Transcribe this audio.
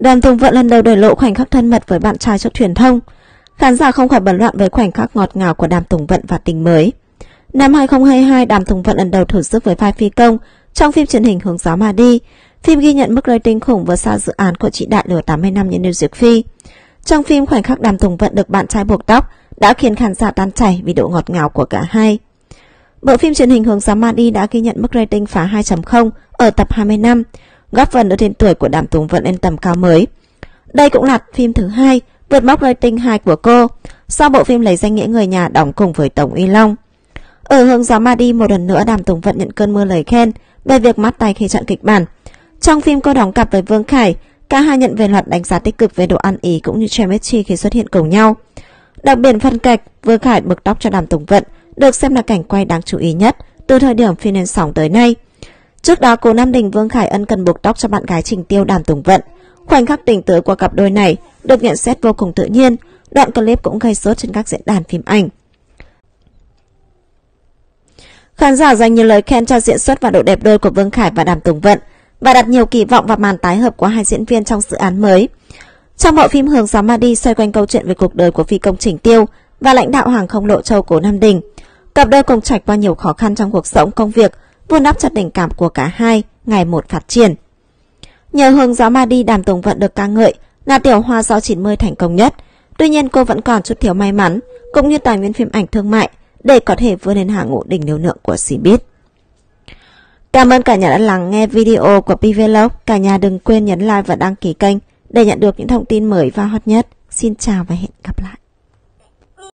Đàm Tùng Vận lần đầu để lộ khoảnh khắc thân mật với bạn trai trước truyền thông. Khán giả không khỏi bấn loạn với khoảnh khắc ngọt ngào của Đàm Tùng Vận và tình mới. Năm 2022, Đàm Tùng Vận lần đầu thử sức với vai phi công trong phim truyền hình Hướng gió mà đi. Phim ghi nhận mức rating khủng vượt xa dự án của chị Đại lửa 80 năm như New Diệp Phi. Trong phim khoảnh khắc Đàm Tùng Vận được bạn trai buộc tóc đã khiến khán giả tan chảy vì độ ngọt ngào của cả hai. Bộ phim truyền hình Hướng gió mà đi đã ghi nhận mức rating phá 2.0 ở tập 20 năm, góp phần đưa tên tuổi của Đàm Tùng Vận lên tầm cao mới. Đây cũng là phim thứ hai vượt mốc rating 2 của cô, sau bộ phim lấy danh nghĩa người nhà đóng cùng với Tổng Uy Long. Ở hướng gió ma đi một lần nữa Đàm Tùng Vận nhận cơn mưa lời khen về việc mắt tay khi chọn kịch bản. Trong phim cô đóng cặp với Vương Khải, cả hai nhận về loạt đánh giá tích cực về độ ăn ý cũng như chemistry khi xuất hiện cùng nhau. Đặc biệt phân kịch Vương Khải bực tóc cho Đàm Tùng Vận được xem là cảnh quay đáng chú ý nhất từ thời điểm phim lên sóng tới nay. Trước đó, cô Nam Đình Vương Khải ân cần buộc tóc cho bạn gái Trình Tiêu Đàm Tùng Vận. Khoảnh khắc tình tứ của cặp đôi này được nhận xét vô cùng tự nhiên, đoạn clip cũng gây sốt trên các diễn đàn phim ảnh. Khán giả dành nhiều lời khen cho diễn xuất và độ đẹp đôi của Vương Khải và Đàm Tùng Vận và đặt nhiều kỳ vọng vào màn tái hợp của hai diễn viên trong dự án mới. Trong bộ phim Hướng gió ma đi xoay quanh câu chuyện về cuộc đời của phi công Trình Tiêu và lãnh đạo hàng không Lộ Châu Cố Nam Đình. Cặp đôi cùng trải qua nhiều khó khăn trong cuộc sống công việc, vun đắp cho tình cảm của cả hai, ngày một phát triển. Nhờ Hướng gió ma đi Đàm Tùng Vận được ca ngợi là tiểu hoa gió 90 thành công nhất. Tuy nhiên cô vẫn còn chút thiếu may mắn, cũng như tài nguyên phim ảnh thương mại, để có thể vươn lên hàng ngũ đỉnh liều lượng của Cbiz. Cảm ơn cả nhà đã lắng nghe video của PVlog. Cả nhà đừng quên nhấn like và đăng ký kênh để nhận được những thông tin mới và hot nhất. Xin chào và hẹn gặp lại.